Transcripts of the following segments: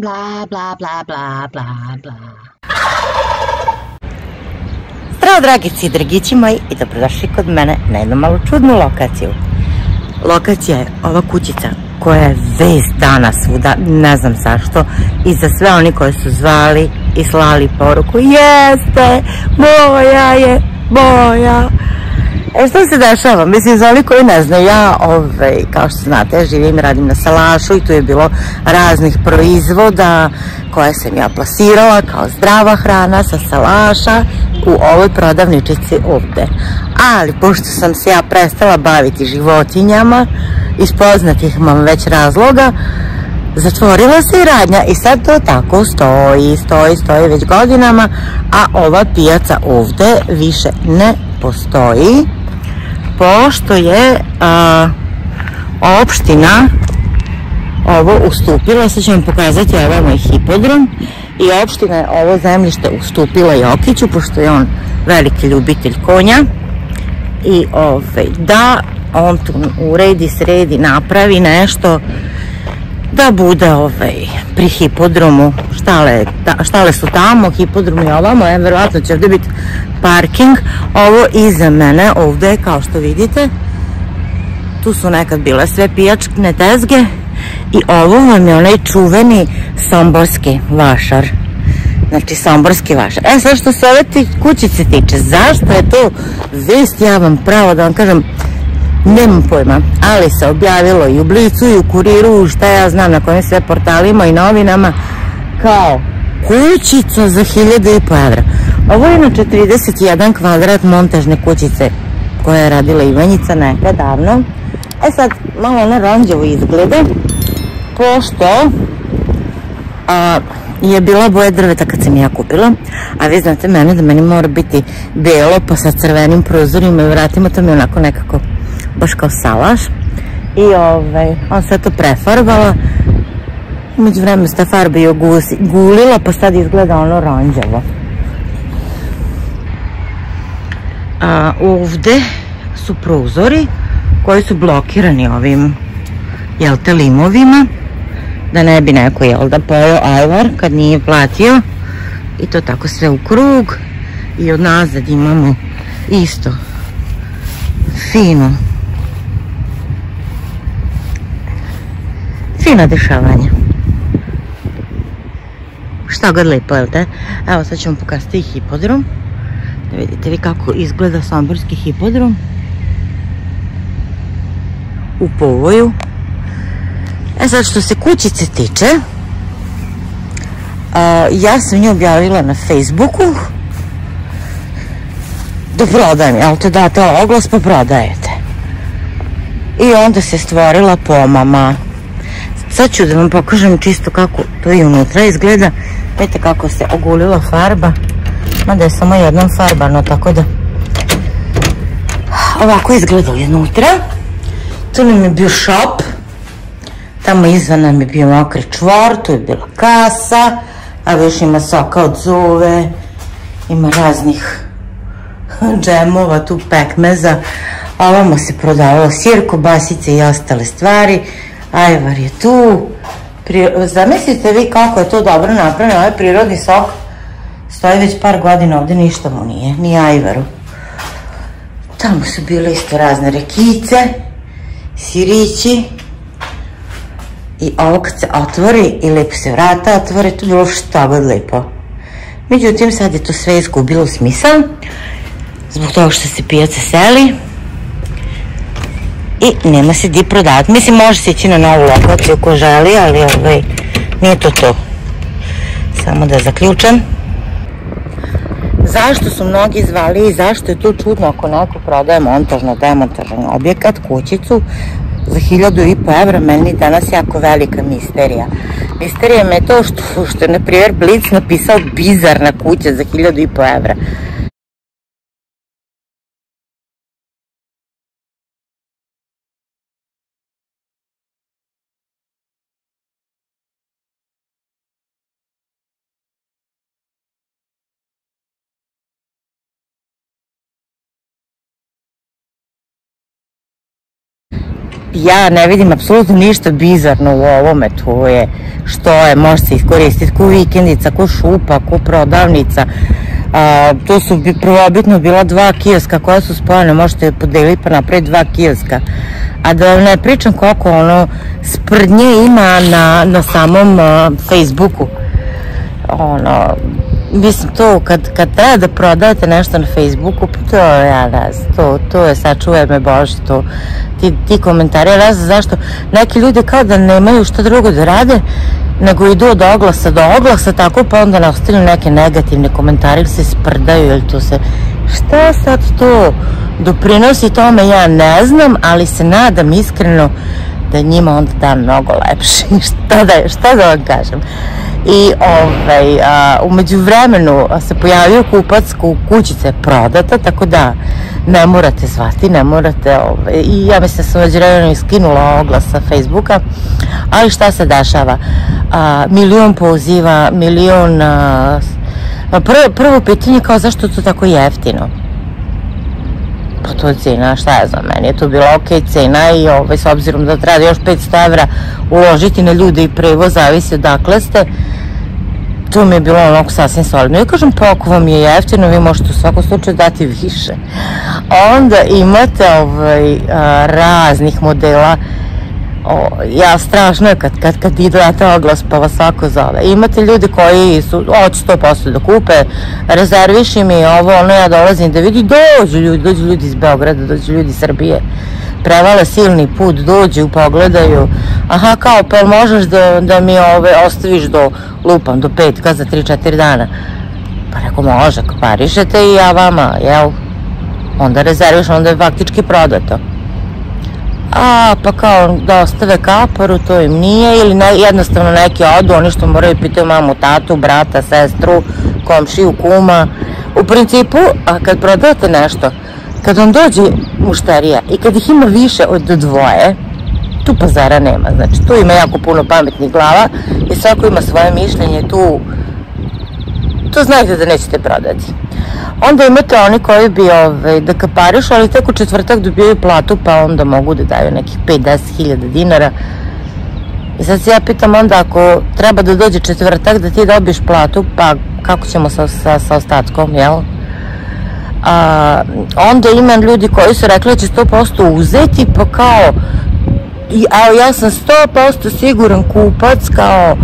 Bla, bla, bla, bla, bla, bla. Zdravo dragici i dragići moji i dobrodošli kod mene na jednu malo čudnu lokaciju. Lokacija je ova kućica koja je vez dana svuda, ne znam zašto, i za sve oni koji su zvali i slali poruku, jeste, moja je, moja. E što se dešava? Mislim, za oni koji ne znaju, ja, ovaj, kao što znate, živim radim na salašu i tu je bilo raznih proizvoda koje sam ja plasirala kao zdrava hrana sa salaša u ovoj prodavničici ovde. Ali, pošto sam se ja prestala baviti životinjama, iz poznatih mam već razloga, zatvorila se i radnja i sad to tako stoji, stoji, stoji već godinama, a ova pijaca ovde više ne postoji, pošto je a, opština ovo ustupila, sad ću vam pokazati ovaj moj hipodrom. I opština je ovo zemljište ustupila Jokiću, pošto je on veliki ljubitelj konja. I ovaj, da on tu uredi, sredi, napravi nešto da bude ovaj, pri hipodromu, štale, ta, štale su tamo, hipodrom je ovamo, je, verovatno će ovde biti parking, ovo iza mene ovde, kao što vidite, tu su nekad bile sve pijačne tezge i ovo vam je onaj čuveni somborski vašar. Znači, somborski vašar. E, sad što se ove ti kućice tiče, zašto je to vest, ja vam pravo da vam kažem, nemam pojma, ali se objavilo i u Blicu i u Kuriru, šta ja znam na kojim sve portalima i novinama, kao kućica za hiljade i po evra. Ovo je inače 31 kvadrat montažne kućice koje je radila Ivanjica nekad davno. E sad, malo ono ranđevo izgleda, pošto a, je bila boja drveta kad sam ja kupila, a vi znate mene da meni mora biti belo pa sa crvenim prozorima i vratima, to mi onako nekako baš kao salaš. I ovaj, on sve to prefarbala. Umeđu vremenu sta farba i gulila, pa sad izgleda ono ranđavo. A, ovde su prozori koji su blokirani ovim jel te limovima da ne bi neko jel da pojao ajvar kad nije platio i to tako sve u krug i od nazad imamo isto fino fina dešavanja šta god lepo, jel te? Evo sad ću vam pokazati hipodrom. Da vidite vi kako izgleda somborski hipodrom. U povoju. E sad što se kućice tiče, a, ja sam nju objavila na Facebooku da prodajem, jel te date oglas pa prodajete. I onda se stvorila pomama. Sad ću da vam pokažem čisto kako to i unutra izgleda. Vidite kako se ogulila farba. Mada je samo jednom farbano, tako da ovako izgleda iznutra. Tu nam je bio šop. Tamo izvan nam je bio mokri čvor, tu je bila kasa, a još ima soka od zuve, ima raznih džemova, tu pekmeza. Ovamo se prodavalo sir, kobasice i ostale stvari. Ajvar je tu. Zamislite vi kako je to dobro napravljeno, ovaj prirodni sok stoji već par godina ovde, ništa mu nije, ni ajvaru. Tamo su bile isto razne rekice, sirići i ovo kad se otvori i lepo se vrata otvore, je bilo šta god lepo. Međutim, sad je to sve izgubilo smisao, zbog toga što se pijace seli, i nema se di prodavati. Mislim, može se ići na novu lokaciju ko želi, ali ovaj, nije to to. Samo da zaključam. Zašto su mnogi zvali i zašto je to čudno ako neko prodaje montažno demontažan objekat, kućicu, za hiljadu i po evra, meni danas jako velika misterija. Misterija me je to što, što je, na primjer, Blitz napisao bizarna kuća za hiljadu i po evra. Ja ne vidim apsolutno ništa bizarno u ovome, to je što je, može se iskoristiti ko vikendica, ko šupa, ko prodavnica, to su bi prvobitno bila dva kioska koja su spojene, možete podeliti pa napraviti dva kioska. A da ne pričam koliko ono sprdnje ima na, samom Facebooku. Ono, mislim to kad, kad treba da prodajete nešto na Facebooku, pa to ja ne znam, to, to je sačuvaj me Bože, to, ti, ti komentari, ja ne znam zašto neki ljudi kao da nemaju što drugo da rade, nego idu od oglasa do oglasa, tako pa onda nastavljaju neke negativne komentare ili se sprdaju ili to se... Šta sad to doprinosi tome, ja ne znam, ali se nadam iskreno da njima onda dan mnogo lepši. šta, da, šta da vam kažem? I ovaj, a, umeđu vremenu se pojavio kupac, kućica je prodata, tako da ne morate zvati, ne morate, ovaj, i ja mislim da sam već vremenu iskinula oglas sa Facebooka, ali šta se dešava? A, milion poziva, milion... A, prvo, prvo pitanje kao zašto to tako jeftino? Pa to je cena, šta ja znam, meni je to bila ok cena i ovaj, s obzirom da treba još 500 evra uložiti na ljude i prevoz, zavisi odakle ste, to mi je bilo onako sasvim solidno. Ja kažem, pa ako vam je jeftino, vi možete u svakom slučaju dati više. Onda imate ovaj, raznih modela o, ja strašno je kad, kad, kad idete oglas pa vas svako zove. Imate ljudi koji su, hoće 100% da kupe, rezerviši mi ovo, ono ja dolazim da vidi, dođu ljudi, dođu ljudi iz Beograda, dođu ljudi iz Srbije, prevale silni put, dođu, pogledaju, aha kao, pa možeš da, da mi ove ostaviš do, lupam, do petka za 3-4 dana. Pa rekao, može, parišete i ja vama, jel? Onda rezerviš, onda je faktički prodato a pa kao da ostave kaparu, to im nije ili ne, jednostavno neki odu, oni što moraju pitaju mamu, tatu, brata, sestru, komšiju, kuma. U principu, a kad prodate nešto, kad vam dođe mušterija i kad ih ima više od dvoje, tu pazara nema. Znači, tu ima jako puno pametnih glava i svako ima svoje mišljenje, tu to znajte da nećete prodati. Onda imate oni koji bi ovaj, da kaparišu, ali tek u četvrtak dobijaju platu, pa onda mogu da daju nekih 5-10 hiljada dinara. I sad se ja pitam onda ako treba da dođe četvrtak da ti dobiješ platu, pa kako ćemo sa, sa, ostatkom, jel? A, onda ima ljudi koji su rekli da će 100% uzeti, pa kao, a ja sam 100% siguran kupac, kao,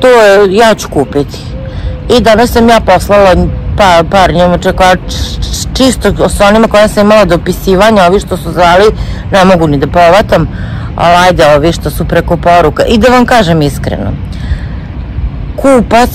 to je, ja ću kupiti. I danas sam ja poslala pa, par njemačaka, čisto s onima koja sam imala dopisivanja, ovi što su zvali, ne mogu ni da povatam, ali ajde ovi što su preko poruka. I da vam kažem iskreno, kupac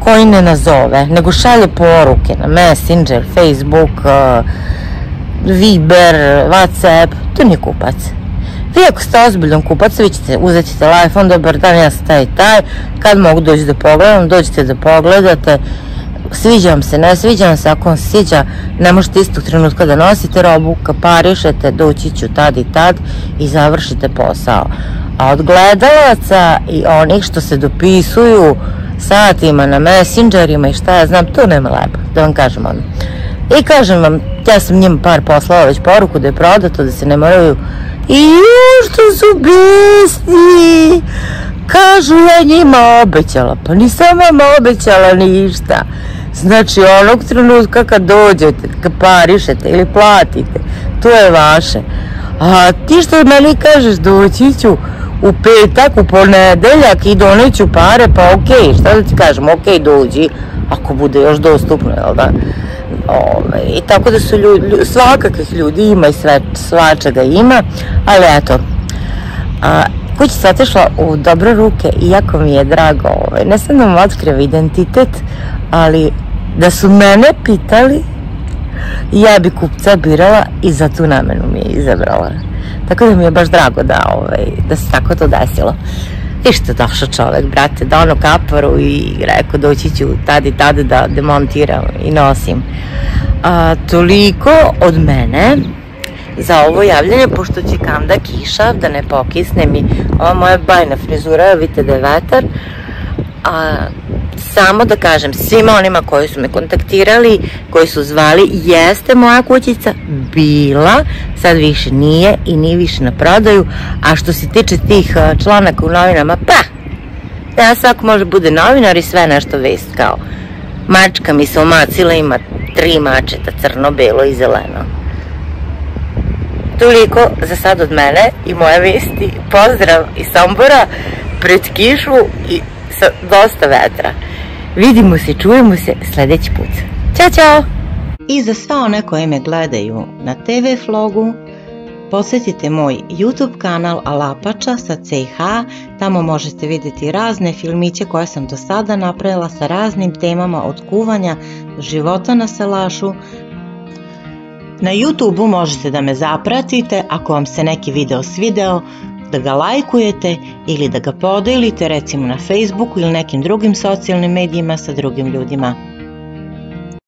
koji ne nazove, nego šalje poruke na Messenger, Facebook, uh, Viber, Whatsapp, to nije kupac. Vi ako ste ozbiljan kupac, vi ćete, uzet ćete telefon, dobar dan, ja sam taj i taj, kad mogu doći da pogledam, dođete da pogledate, sviđa vam se, ne sviđa vam se, ako vam se sviđa, ne možete istog trenutka da nosite robu, kaparišete, doći ću tad i tad i završite posao. A od gledalaca i onih što se dopisuju satima na messengerima i šta ja znam, to nema lepo, da vam kažem ono. I kažem vam, ja sam njima par poslala već poruku da je prodato, da se ne moraju i što su besni kažu ja njima obećala pa nisam vam obećala ništa Znači, onog trenutka kad dođete, kad parišete ili platite, to je vaše. A ti što meni kažeš doći ću u petak, u ponedeljak i doneću pare, pa okej, okay, šta da ti kažem, okej, okay, dođi, ako bude još dostupno, jel da? I tako da su ljudi, svakakvih ljudi ima i sve, svačega ima, ali eto, a, se otišla u dobre ruke, iako mi je drago, ne sam da vam otkriva identitet, ali da su mene pitali, ja bi kupca birala i za tu namenu mi je izabrala. Tako da mi je baš drago da, da se tako to desilo. I što došao čovek, brate, da ono kaparu i rekao doći ću tad i tad da demontiram i nosim. A, toliko od mene za ovo javljanje, pošto će kanda kiša, da ne pokisne mi ova moja bajna frizura, vidite da je vetar, a samo da kažem svima onima koji su me kontaktirali, koji su zvali, jeste moja kućica bila, sad više nije i nije više na prodaju, a što se tiče tih članaka u novinama, pa, da svako može bude novinar i sve nešto vest kao mačka mi se omacila, ima tri mačeta, crno, belo i zeleno. Toliko za sad od mene i moje vesti. Pozdrav iz Sombora pred kišu i dosta vetra. Vidimo se, čujemo se sljedeći put. Ćao, čao! I za sva one koje me gledaju na TV vlogu, posjetite moj YouTube kanal Alapača sa CH, tamo možete vidjeti razne filmiće koje sam do sada napravila sa raznim temama od kuvanja života na salašu. Na YouTube možete da me zapratite ako vam se neki video svideo, da ga lajkujete ili da ga podelite recimo na Facebooku ili nekim drugim socijalnim medijima sa drugim ljudima.